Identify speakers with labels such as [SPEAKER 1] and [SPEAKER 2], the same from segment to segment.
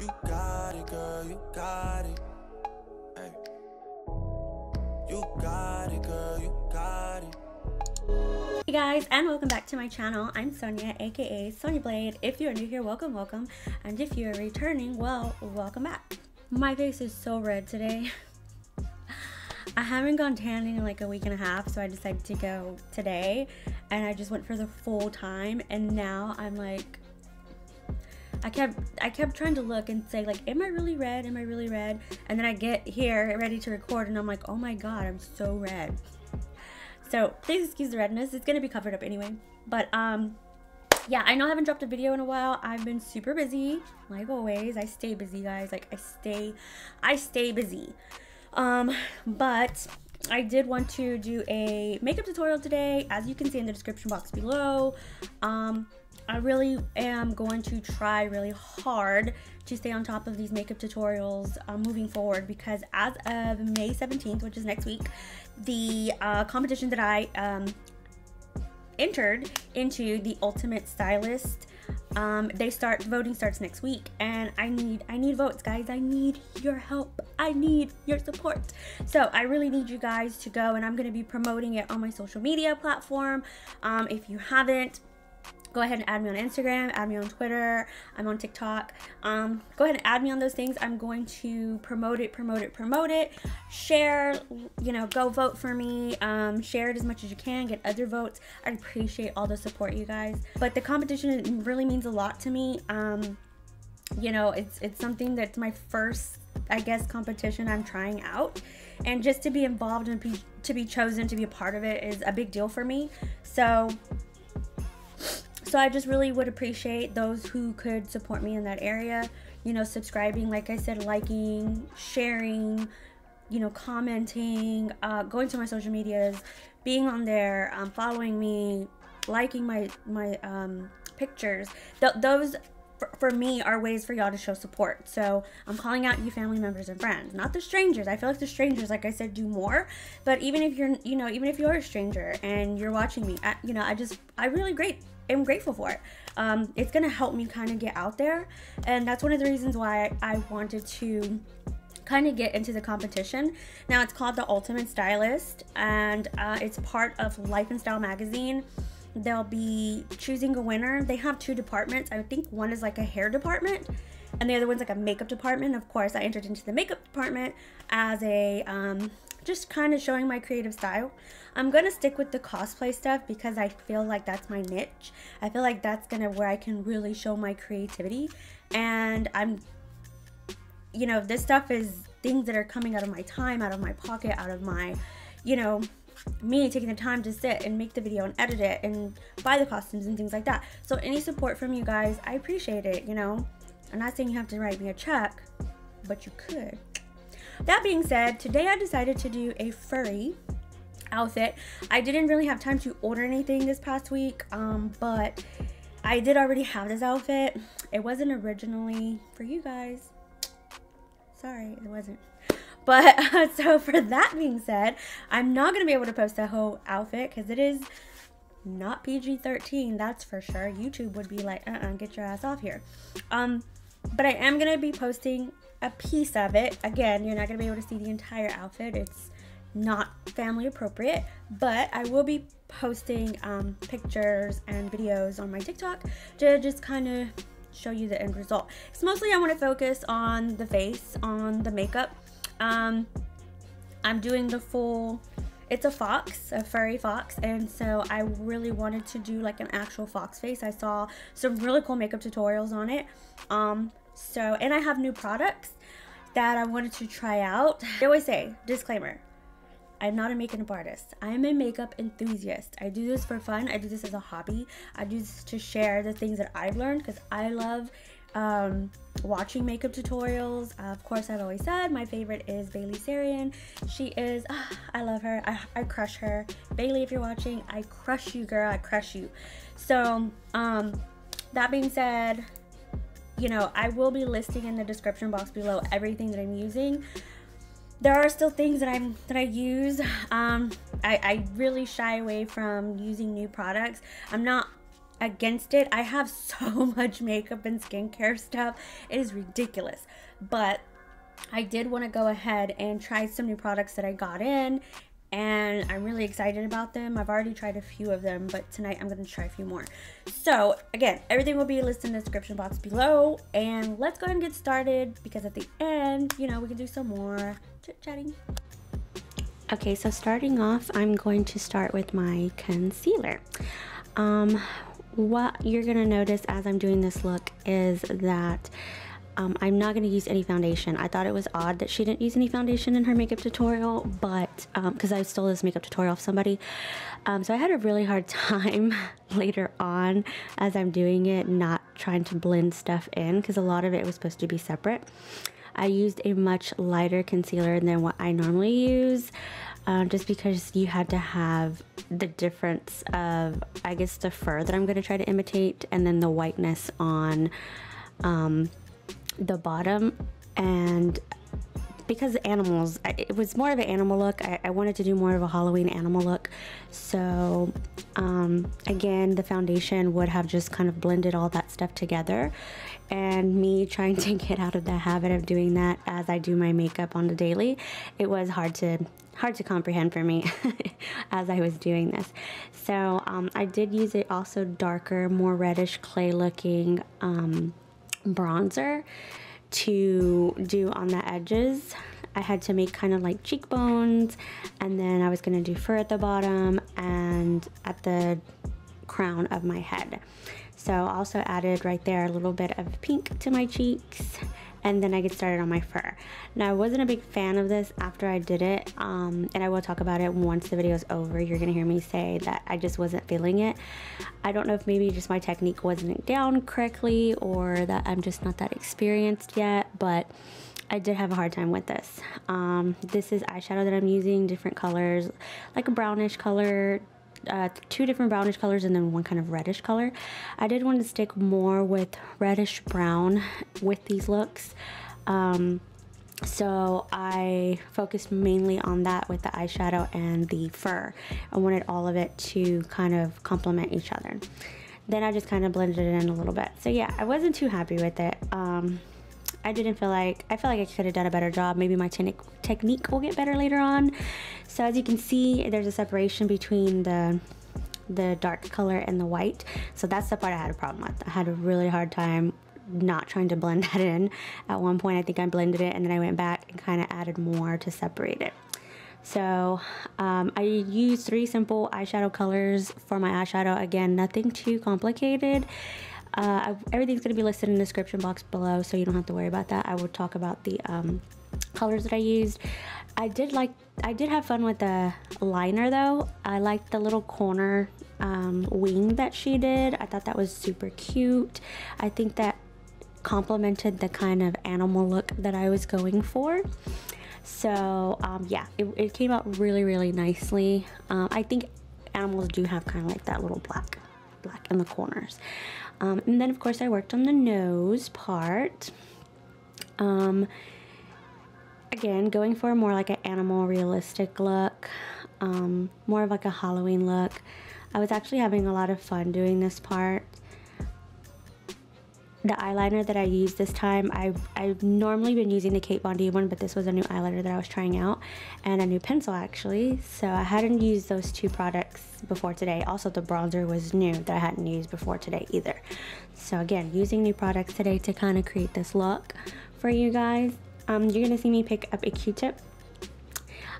[SPEAKER 1] You got it, girl, you got it. Hey. You got it, girl, you got it.
[SPEAKER 2] Hey guys, and welcome back to my channel. I'm Sonyia, aka Sonyia Blade. If you're new here, welcome, welcome. And if you're returning, well, welcome back. My face is so red today. I haven't gone tanning in like a week and a half, so I decided to go today. And I just went for the full time, and now I'm like, I kept I kept trying to look and say like, am I really red? Am I really red? And then I get here ready to record, and I'm like, oh my god, I'm so red. So please excuse the redness. It's gonna be covered up anyway. But um, yeah, I know I haven't dropped a video in a while. I've been super busy, like always. I stay busy, guys. Like I stay, I stay busy. Um, but I did want to do a makeup tutorial today, as you can see in the description box below. Um, I really am going to try really hard to stay on top of these makeup tutorials uh, moving forward because as of May 17th, which is next week, the uh, competition that I um, entered into the Ultimate Stylist um, they start voting starts next week and i need i need votes guys. I need your help. I need your support. So i really need you guys to go and i'm going to be promoting it on my social media platform. Um, if you haven't go ahead and add me on Instagram, add me on Twitter, I'm on TikTok. Um, go ahead and add me on those things. I'm going to promote it, promote it, promote it. Share, you know, go vote for me. Um, share it as much as you can, get other votes. I appreciate all the support, you guys. But the competition really means a lot to me. Um, you know, it's it's something that's my first, I guess, competition I'm trying out, and just to be involved and be, to be chosen to be a part of it is a big deal for me. So so I just really would appreciate those who could support me in that area. You know, subscribing, like I said, liking, sharing, you know, commenting, uh, going to my social medias, being on there, um, following me, liking my my um, pictures. Th- those for, me are ways for y'all to show support. So I'm calling out you family members and friends, not the strangers. I feel like the strangers, like I said, do more. But even if you're, you know, even if you're a stranger and you're watching me, I, you know, I just, I really great am grateful for it. Um, it's gonna help me kind of get out there, and that's one of the reasons why I wanted to kind of get into the competition. Now it's called the Ultimate Stylist, and uh, it's part of Life and Style magazine. They'll be choosing a winner. They have two departments. I think one is like a hair department, and the other one's like a makeup department. Of course, I entered into the makeup department as a um, just kind of showing my creative style. I'm gonna stick with the cosplay stuff because I feel like that's my niche. I feel like that's gonna where I can really show my creativity, and I'm, you know, this stuff is things that are coming out of my time, out of my pocket, out of my, you know, me taking the time to sit and make the video and edit it and buy the costumes and things like that. So any support from you guys, I appreciate it, you know. I'm not saying you have to write me a check, but you could. That being said, today I decided to do a furry outfit. I didn't really have time to order anything this past week, um, but I did already have this outfit. It wasn't originally for you guys. Sorry, it wasn't. But so for that being said, I'm not going to be able to post the whole outfit because it is not PG-13, that's for sure. YouTube would be like, uh-uh, get your ass off here. Um, but I am going to be posting a piece of it. Again, you're not going to be able to see the entire outfit. It's not family appropriate, but I will be posting um, pictures and videos on my TikTok to just kind of show you the end result. It's mostly I want to focus on the face, on the makeup. Um, I'm doing the full, it's a fox, a furry fox, and so I really wanted to do like an actual fox face. I saw some really cool makeup tutorials on it. Um, so, and I have new products that I wanted to try out. I always say, disclaimer, I'm not a makeup artist. I am a makeup enthusiast. I do this for fun. I do this as a hobby. I do this to share the things that I've learned because I love um, watching makeup tutorials. Uh, of course, I've always said my favorite is Bailey Sarian. She is, uh, I love her. I, I crush her. Bailey, if you're watching, I crush you, girl. I crush you. So, um, that being said, you know, I will be listing in the description box below everything that I'm using there are still things that I'm that I use. Um, I, I really shy away from using new products. I'm not against it. I have so much makeup and skincare stuff. It is ridiculous. But I did want to go ahead and try some new products that I got in and I'm really excited about them. I've already tried a few of them, but tonight I'm going to try a few more. So, again, everything will be listed in the description box below, and let's go ahead and get started because at the end, you know, we can do some more chit-chatting. Okay, so starting off, I'm going to start with my concealer. Um, what you're going to notice as I'm doing this look is that um, I'm not going to use any foundation. I thought it was odd that she didn't use any foundation in her makeup tutorial, but because um, I stole this makeup tutorial off somebody. Um, so I had a really hard time later on as I'm doing it, not trying to blend stuff in because a lot of it was supposed to be separate. I used a much lighter concealer than what I normally use. Uh, just because you had to have the difference of, I guess, the fur that I'm going to try to imitate and then the whiteness on um, the bottom and because animals, it was more of an animal look. I, I, wanted to do more of a Halloween animal look. So, um, again, the foundation would have just kind of blended all that stuff together. And me trying to get out of the habit of doing that as I do my makeup on the daily, it was hard to hard to comprehend for me as I was doing this. So um, I did use it also darker, more reddish clay looking um, bronzer to do on the edges. I had to make kind of like cheekbones and then I was to do fur at the bottom and at the crown of my head. So also added right there a little bit of pink to my cheeks and then I get started on my fur. Now I wasn't a big fan of this after I did it um, and I will talk about it once the video is over. You're gonna hear me say that I just wasn't feeling it. I don't know if maybe just my technique wasn't down correctly or that I'm just not that experienced yet, but I did have a hard time with this. Um, this is eyeshadow that I'm using, different colors, like a brownish color, uh, two different brownish colors and then one kind of reddish color. I did want to stick more with reddish brown with these looks. Um, so I focused mainly on that with the eyeshadow and the fur. I wanted all of it to kind of complement each other. Then I just kind of blended it in a little bit. So yeah, I wasn't too happy with it. Um, I didn't feel like, I feel like I could have done a better job. Maybe my te technique will get better later on. So as you can see, there's a separation between the the dark color and the white. So that's the part I had a problem with. I had a really hard time not trying to blend that in. At one point, I think I blended it and then I went back and kind of added more to separate it. So um, I used three simple eyeshadow colors for my eyeshadow. Again, nothing too complicated. Uh, everything's going to be listed in the description box below, so you don't have to worry about that. I will talk about the um, colors that I used. I did like, I did have fun with the liner though. I liked the little corner um, wing that she did. I thought that was super cute. I think that complemented the kind of animal look that I was going for. So um, yeah, it, it, came out really, really nicely. Um, I think animals do have kind of like that little black, black in the corners. Um, and then of course I worked on the nose part. Um, again, going for more like an animal realistic look, um, more of like a Halloween look. I was actually having a lot of fun doing this part the eyeliner that I used this time, I've, I've normally been using the Kat Von D one, but this was a new eyeliner that I was trying out, and a new pencil actually. So I hadn't used those two products before today. Also, the bronzer was new that I hadn't used before today either. So again, using new products today to kind of create this look for you guys. Um, you're gonna see me pick up a Q-tip.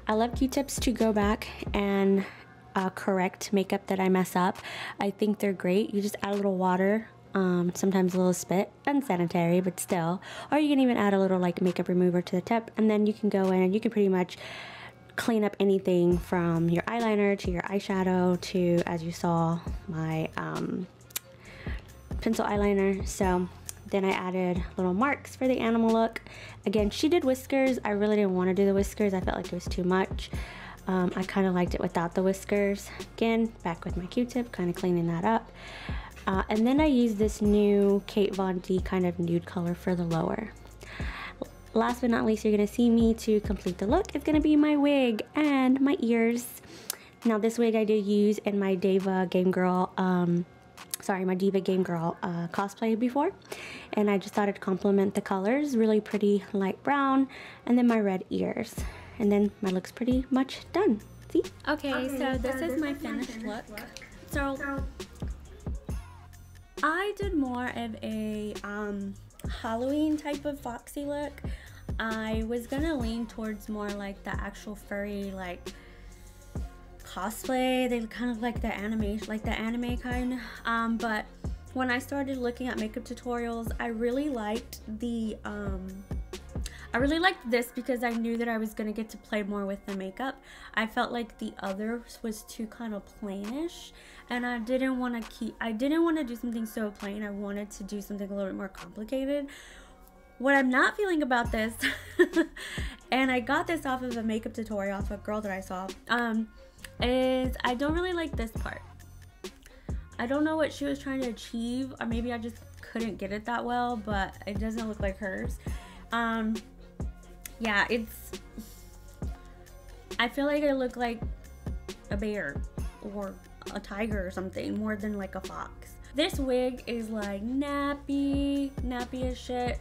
[SPEAKER 2] I love Q-tips to go back and uh, correct makeup that I mess up. I think they're great. You just add a little water um, sometimes a little spit, unsanitary, but still. Or you can even add a little like makeup remover to the tip, and then you can go in and you can pretty much clean up anything from your eyeliner to your eyeshadow to, as you saw, my um, pencil eyeliner. So then I added little marks for the animal look. Again, she did whiskers. I really didn't want to do the whiskers. I felt like it was too much. Um, I kind of liked it without the whiskers. Again, back with my Q-tip, kind of cleaning that up. Uh, and then I use this new Kat Von D kind of nude color for the lower. Last but not least, you're going to see me to complete the look. It's going to be my wig and my ears. Now this wig I did use in my Diva Game Girl um, sorry, my Diva Game Girl uh, cosplay before. And I just thought it'd complement the colors. Really pretty light brown. And then my red ears. And then my look's pretty much done. See? Okay, okay so, this, so is this my is finished, finished look. look. So, so, I did more of a um, Halloween type of foxy look. I was gonna lean towards more like the actual furry like cosplay. They kind of like the animation, like the anime kind. Um, but when I started looking at makeup tutorials, I really liked the um, I really liked this because I knew that I was gonna get to play more with the makeup. I felt like the others was too kind of plainish and I didn't want to keep I didn't want to do something so plain. I wanted to do something a little bit more complicated what I'm not feeling about this, and I got this off of a makeup tutorial off a girl that I saw, um, is I don't really like this part. I don't know what she was trying to achieve, or maybe I just couldn't get it that well, but it doesn't look like hers. Um, yeah, it's. I feel like I look like a bear or a tiger or something more than like a fox. This wig is like nappy, nappy as shit.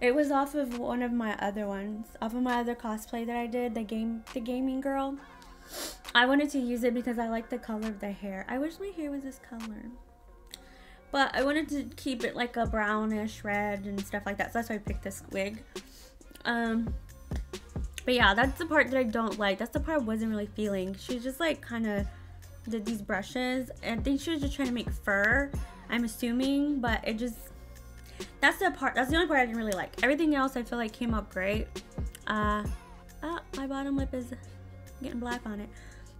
[SPEAKER 2] It was off of one of my other ones, off of my other cosplay that I did, the game, the gaming girl. I wanted to use it because I like the color of the hair. I wish my hair was this color. But I wanted to keep it like a brownish red and stuff like that. So that's why I picked this wig. Um, but yeah, that's the part that I don't like. That's the part I wasn't really feeling. She just like kind of did these brushes. And I think she was just trying to make fur. I'm assuming, but it just that's the part that's the only part I didn't really like everything else I feel like came up great uh oh, my bottom lip is getting black on it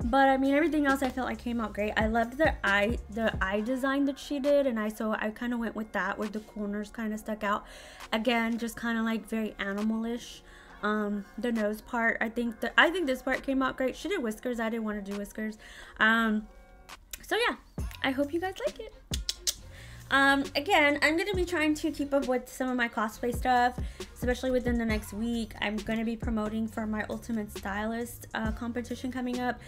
[SPEAKER 2] but I mean everything else I felt like came out great. I loved the eye the eye design that she did and I so I kind of went with that where the corners kind of stuck out. Again just kind of like very animalish. Um the nose part I think that I think this part came out great. She did whiskers. I didn't want to do whiskers. Um so yeah. I hope you guys like it um, again, I'm going to be trying to keep up with some of my cosplay stuff, especially within the next week. I'm going to be promoting for my Ultimate Stylist uh, competition coming up.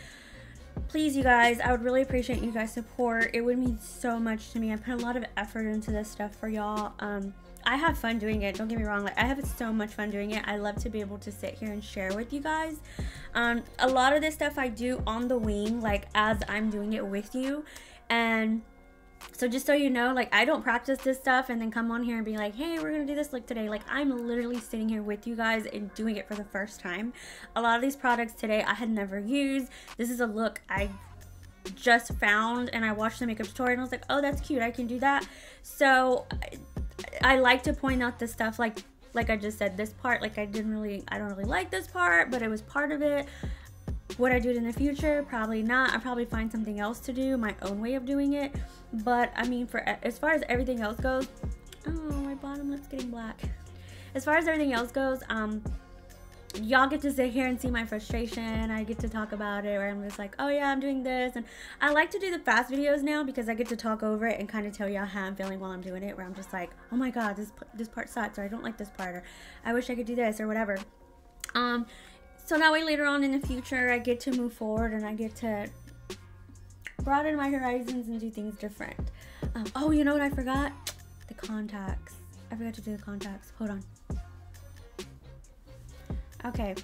[SPEAKER 2] Please, you guys, I would really appreciate you guys' support. It would mean so much to me. I put a lot of effort into this stuff for y'all. Um, I have fun doing it. Don't get me wrong. Like I have so much fun doing it. I love to be able to sit here and share with you guys. Um, a lot of this stuff I do on the wing, like as I'm doing it with you, and so just so you know, like I don't practice this stuff and then come on here and be like, hey, we're gonna do this look today. Like I'm literally sitting here with you guys and doing it for the first time. A lot of these products today I had never used. This is a look I just found and I watched the makeup tutorial and I was like, oh, that's cute. I can do that. So I, I like to point out the stuff like like I just said, this part, like I didn't really, I don't really like this part, but it was part of it. Would I do it in the future? Probably not. I'll probably find something else to do, my own way of doing it. But I mean, for as far as everything else goes, oh, my bottom lip's getting black. As far as everything else goes, um, y'all get to sit here and see my frustration. I get to talk about it where I'm just like, oh yeah, I'm doing this. And I like to do the fast videos now because I get to talk over it and kind of tell y'all how I'm feeling while I'm doing it. Where I'm just like, oh my god, this this part sucks, or I don't like this part, or I wish I could do this, or whatever. Um, so that way later on in the future, I get to move forward and I get to broaden my horizons and do things different. Um, oh, you know what I forgot? The contacts. I forgot to do the contacts. Hold on. Okay.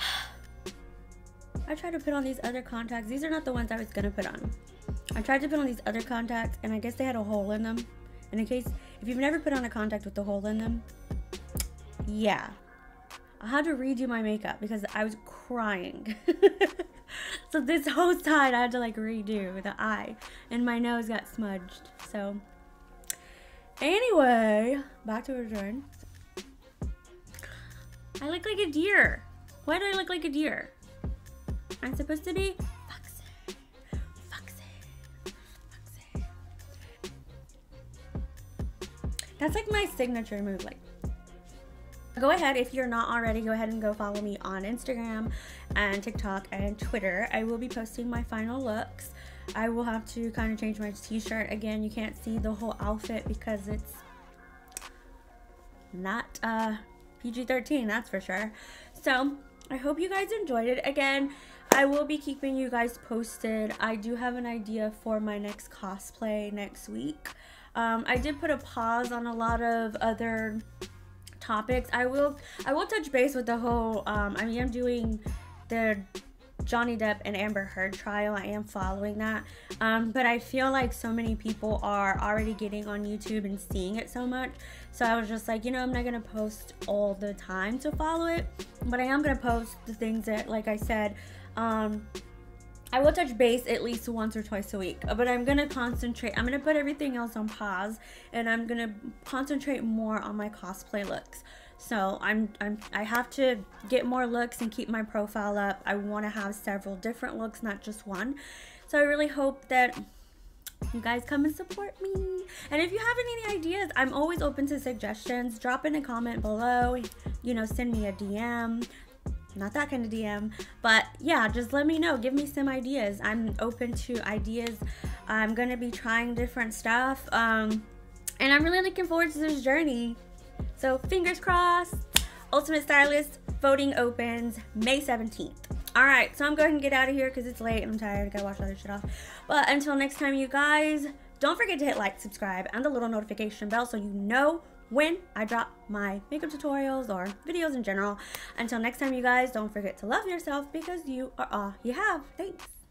[SPEAKER 2] I tried to put on these other contacts. These are not the ones I was going to put on. I tried to put on these other contacts and I guess they had a hole in them. And in case, if you've never put on a contact with a hole in them, yeah. I had to redo my makeup because I was crying. so this whole side I had to like redo the eye and my nose got smudged. So anyway, back to return. I look like a deer. Why do I look like a deer? I'm supposed to be foxy, foxy, foxy. That's like my signature move, like Go ahead, if you're not already, go ahead and go follow me on Instagram and TikTok and Twitter. I will be posting my final looks. I will have to kind of change my t-shirt. Again, you can't see the whole outfit because it's not uh, PG-13, that's for sure. So, I hope you guys enjoyed it. Again, I will be keeping you guys posted. I do have an idea for my next cosplay next week. Um, I did put a pause on a lot of other topics. I will I will touch base with the whole um, I mean I'm doing the Johnny Depp and Amber Heard trial. I am following that. Um, but I feel like so many people are already getting on YouTube and seeing it so much. So I was just like, you know, I'm not to post all the time to follow it. But I am to post the things that, like I said, um, I will touch base at least once or twice a week, but I'm gonna concentrate. I'm gonna put everything else on pause, and I'm gonna concentrate more on my cosplay looks. So I'm, I'm I have to get more looks and keep my profile up. I want to have several different looks, not just one. So I really hope that you guys come and support me. And if you have any ideas, I'm always open to suggestions. Drop in a comment below. You know, send me a DM. Not that kind of DM, but yeah, just let me know. Give me some ideas. I'm open to ideas. I'm gonna be trying different stuff. Um, and I'm really looking forward to this journey. So fingers crossed. Ultimate Stylist voting opens May 17th. All right, so I'm going to get out of here because it's late and I'm tired. I gotta wash other shit off. But until next time, you guys, don't forget to hit like, subscribe, and the little notification bell so you know when I drop my makeup tutorials or videos in general. Until next time, you guys, don't forget to love yourself because you are all you have. Thanks.